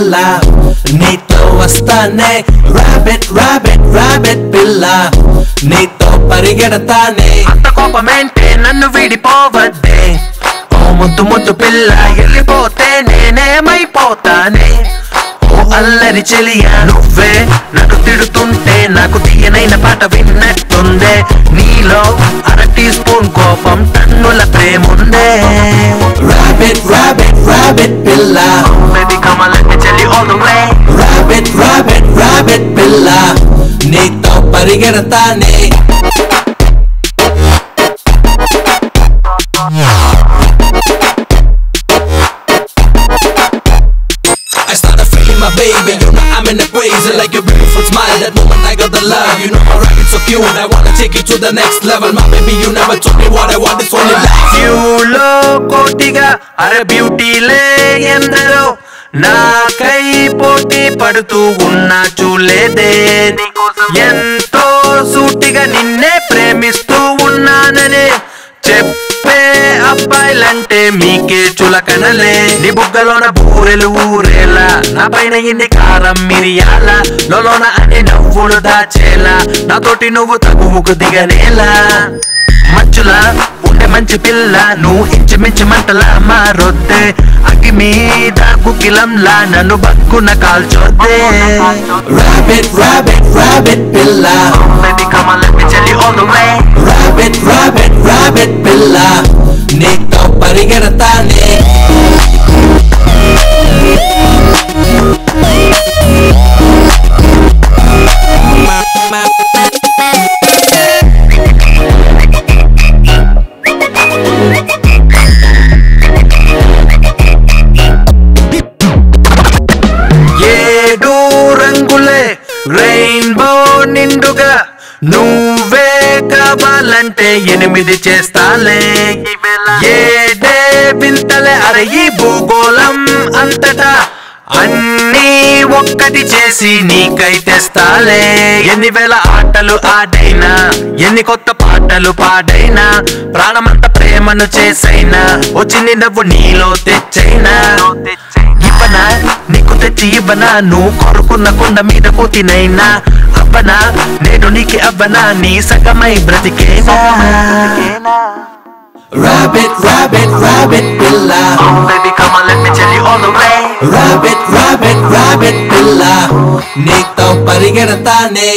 పిల్ల నీతో వస్తానే. రాబిట్ రాబిట్ రాబిట్ పిల్ల నీతో పరిగెడతానే. అంత కోపమేంటే నన్ను విడిపోవద్దే. ఓ ముద్దు ముద్దు పిల్ల వెళ్ళిపోతే నేనేమైపోతానే. ఓ అల్లరి చెలియా నువ్వే నన్ను తిడుతుంటే నాకు తీయనైన పాట విన్నట్టుందే. నీలో అర టీ స్పూన్ కోపం టన్నుల ప్రేముందే. రాబిట్ రాబిట్ రాబిట్ పిల్ల ಪರಿಗಣತಾನೆ I started feeling my baby, you know I'm in a crazy like your beautiful smile. That moment I got the love, you know I'm rapping so cute. I wanna take you to the next level, my baby. You never told me what I want, it's only like you. You look, Kotiga, are beauty lay in the row. నాకై పోటీ పడుతూ ఉన్నా చూలేదే ఎంతో సూటిగా నిన్నే ప్రేమిస్తూ ఉన్నాననే చెప్పే అబ్బాయిలంటే మీకే చులకనలే. నీ బుగ్గలోన బూరెలు ఊరేలా నా పైన ఇన్ని కారం మిరియాల లోన అనే నవ్వులు దాచేలా నాతోటి నువ్వు తగువుకు దిగనేలా. మచ్చులా మంచి పిల్ల నువ్వు ఇంచుమించు మంటలా మారొద్దే. అగ్గి మీద గుగ్గిలంలా నన్ను బక్కున కాల్చొద్దే. Rabbit, rabbit, rabbit పిల్ల. Baby come నిండుగా. నువ్వే కావాలంటే ఎనిమిది చేస్తాలే. ఏడే వింతలే? అరే ఈ భూగోళం అంతటా అన్నీ ఒక్కటి చేసి నీకై తెస్తాలే. ఎన్ని వేల ఆటలు ఆడైనా ఎన్ని కొత్త పాటలు పాడైనా ప్రాణమంత ప్రేమను చేసైనా వచ్చింది నవ్వు నీలో తెచ్చైనా. ఇవ్వనా? నీకు తెచ్చి ఇవ్వనా? నువ్వు కొరుకున్న కొండ మీద కూతినైనా అవ్వనా నేను నీకు అవ్వనా నీ సగమై బ్రతికేనా Rabbit, rabbit, rabbit పిల్ల Baby come on let me tell you all the way Rabbit, rabbit, rabbit పిల్ల నీతో పరిగెడతానే